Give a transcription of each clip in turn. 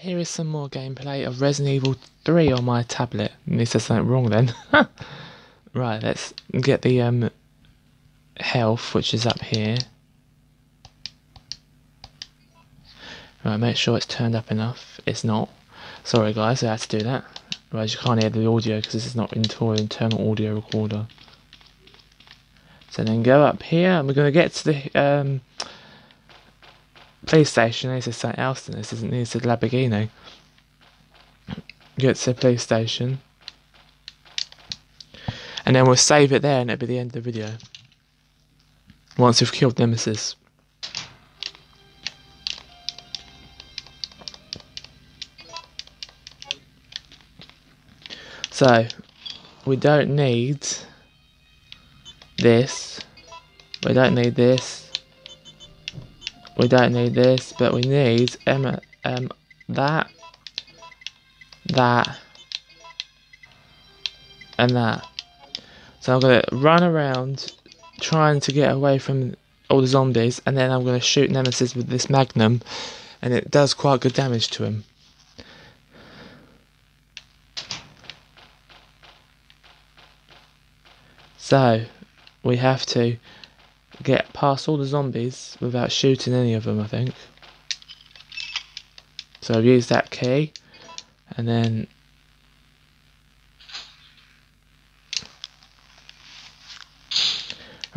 Here is some more gameplay of Resident Evil 3 on my tablet. This is something wrong then. right, let's get the um, health, which is up here. Right, make sure it's turned up enough. It's not. Sorry guys, I had to do that. Right, you can't hear the audio because this is not into an internal audio recorder. So then go up here, and we're going to get to the um, PlayStation. This is something else than this, isn't? It's a Lamborghini. Get to the PlayStation. And then we'll save it there, and it'll be the end of the video. Once we've killed Nemesis. So, we don't need this. We don't need this. We don't need this, but we need um, um that, that, and that. So I'm going to run around trying to get away from all the zombies, and then I'm going to shoot Nemesis with this Magnum, and it does quite good damage to him. So, we have to get past all the zombies without shooting any of them, I think. So I've used that key, and then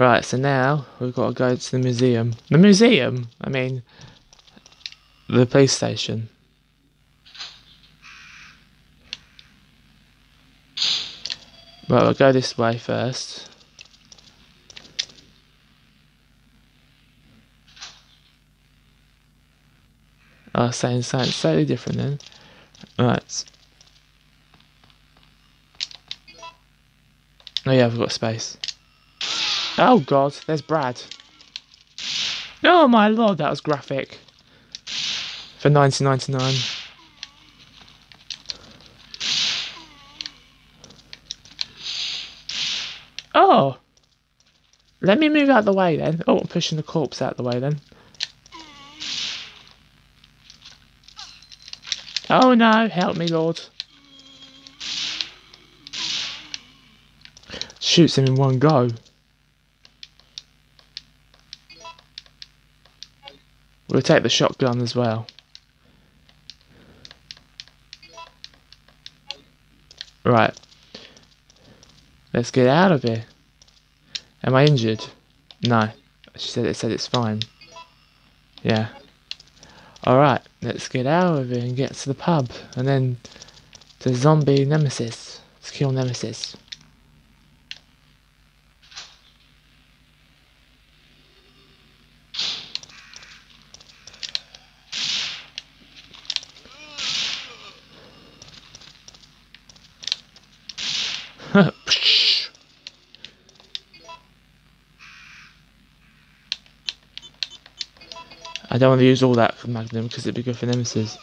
Right, so now we've got to go to the museum. The museum? I mean, the police station. Right, we'll go this way first. Oh, saying something slightly different then. Right. Oh yeah, I've got space. Oh god, there's Brad. Oh my lord, that was graphic. For 1999. Oh! Let me move out the way then. Oh, I'm pushing the corpse out the way then. Oh no, help me, Lord. Shoots him in one go. We'll take the shotgun as well. Right. Let's get out of here. Am I injured? No. She said it said it's fine. Yeah. Alright, let's get out of here and get to the pub. And then the zombie nemesis. Let's kill nemesis. I don't want to use all that for Magnum because it'd be good for Nemesis.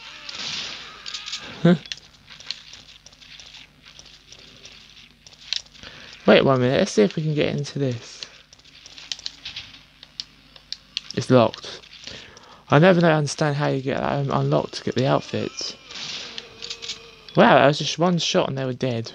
Wait one minute, let's see if we can get into this. It's locked. I never know, understand how you get that unlocked to get the outfits. Wow, that was just one shot and they were dead.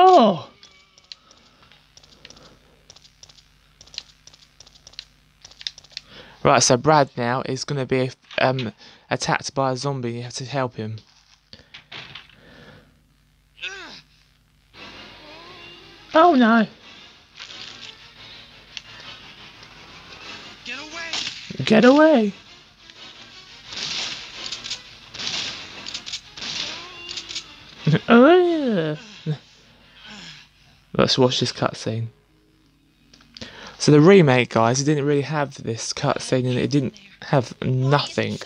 Oh! Right, so Brad now is going to be um, attacked by a zombie. You have to help him. Oh no! Get away! Get away! oh yeah! Let's watch this cutscene. So the remake, guys, it didn't really have this cutscene and it didn't have nothing.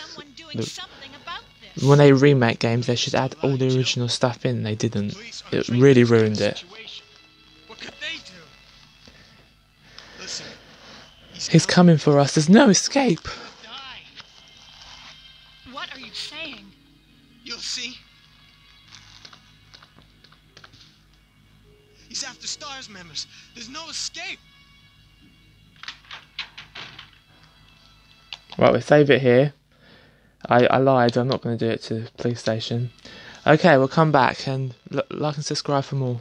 When they remake games, they should add all the original stuff in. They didn't. It really ruined it. He's coming for us. There's no escape. What are you saying? You'll see. After STARS members. There's no escape. Right, we save it here. I, I lied, I'm not going to do it to the police station. Okay, we'll come back and like and subscribe for more.